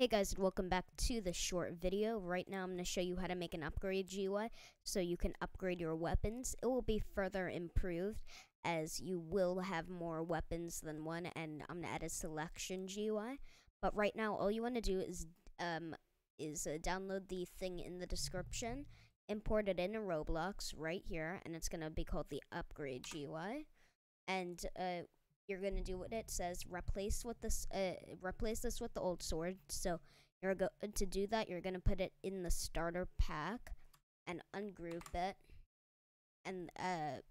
Hey guys, and welcome back to the short video. Right now I'm going to show you how to make an upgrade GUI so you can upgrade your weapons. It will be further improved as you will have more weapons than one and I'm going to add a selection GUI. But right now all you want to do is um, is uh, download the thing in the description, import it into Roblox right here, and it's going to be called the upgrade GUI. And uh, you're gonna do what it says. Replace with this. Uh, replace this with the old sword. So you're go to do that. You're gonna put it in the starter pack, and ungroup it, and uh,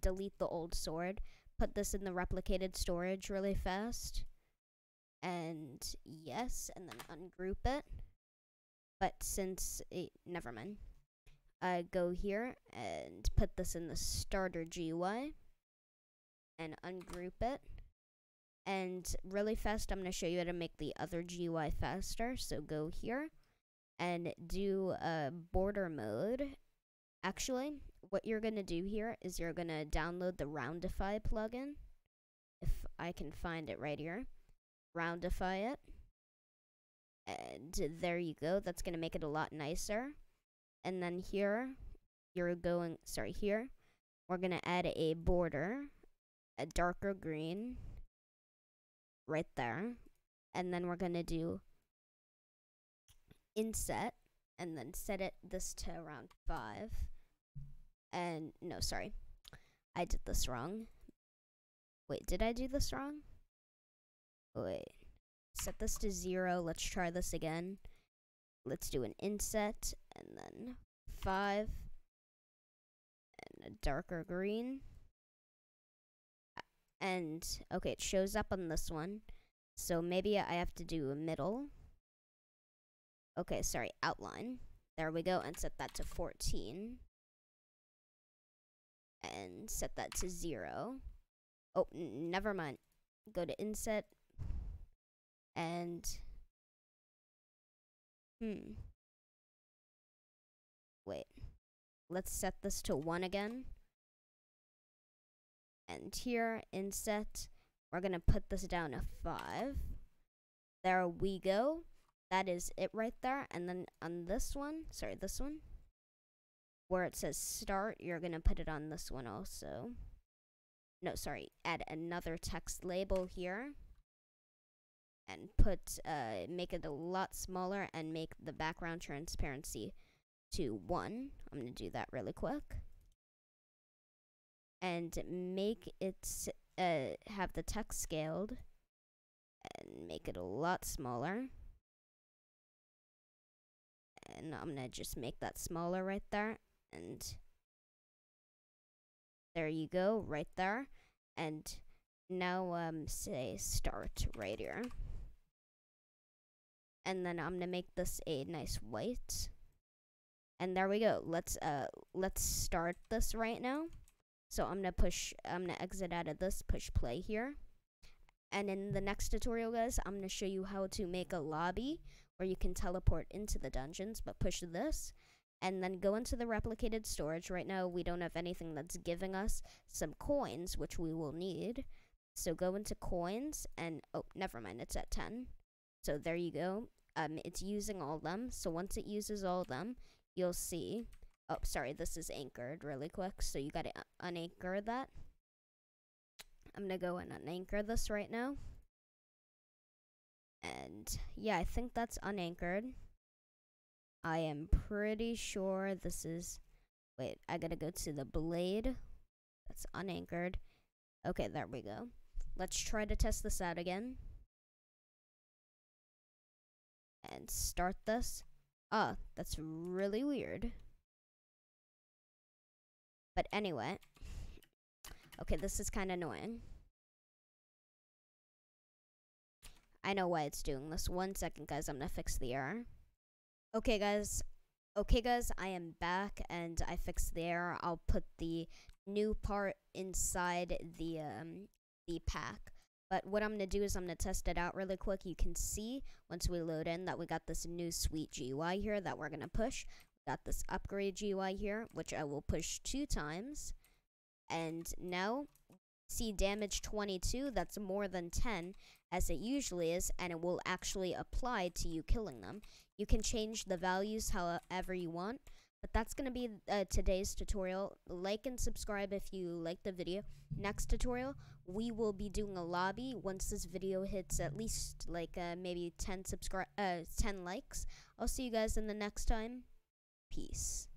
delete the old sword. Put this in the replicated storage really fast, and yes, and then ungroup it. But since it, never mind. Uh, go here and put this in the starter GUI and ungroup it. And really fast, I'm going to show you how to make the other GUI faster. So go here and do a border mode. Actually, what you're going to do here is you're going to download the Roundify plugin. If I can find it right here. Roundify it. And there you go. That's going to make it a lot nicer. And then here, you're going, sorry, here, we're going to add a border a darker green right there. And then we're going to do inset and then set it this to around 5. And no, sorry. I did this wrong. Wait, did I do this wrong? Wait. Set this to 0. Let's try this again. Let's do an inset and then 5 and a darker green and okay it shows up on this one. So maybe I have to do a middle. Okay sorry outline. There we go and set that to 14 and set that to 0 oh never mind. Go to inset. And hmm. Wait. Let's set this to 1 again and here inset. We're gonna put this down to five. There we go. That is it right there. And then on this one sorry this one where it says start you're gonna put it on this one also. No sorry add another text label here and put uh, make it a lot smaller and make the background transparency to one. I'm gonna do that really quick and make it uh, have the text scaled and make it a lot smaller. And I'm going to just make that smaller right there. And there you go, right there. And now um, say start right here. And then I'm going to make this a nice white. And there we go. Let's uh let's start this right now. So I'm gonna push, I'm gonna exit out of this, push play here. And in the next tutorial, guys, I'm gonna show you how to make a lobby where you can teleport into the dungeons, but push this. And then go into the replicated storage. Right now, we don't have anything that's giving us some coins, which we will need. So go into coins, and, oh, never mind, it's at 10. So there you go. Um, it's using all of them. So once it uses all them, you'll see Oh, sorry, this is anchored really quick, so you gotta unanchor that. I'm gonna go and unanchor this right now. And yeah, I think that's unanchored. I am pretty sure this is. Wait, I gotta go to the blade. That's unanchored. Okay, there we go. Let's try to test this out again. And start this. Ah, that's really weird. But anyway. Okay, this is kind of annoying. I know why it's doing this. One second, guys. I'm going to fix the error. Okay, guys. Okay, guys. I am back, and I fixed the error. I'll put the new part inside the, um, the pack. But what I'm going to do is I'm going to test it out really quick. You can see once we load in that we got this new sweet GUI here that we're going to push. Got this upgrade GUI here, which I will push two times. And now, see damage 22, that's more than 10, as it usually is, and it will actually apply to you killing them. You can change the values however you want, but that's going to be uh, today's tutorial. Like and subscribe if you like the video. Next tutorial, we will be doing a lobby once this video hits at least like uh, maybe 10 subscribe uh, 10 likes. I'll see you guys in the next time. Peace.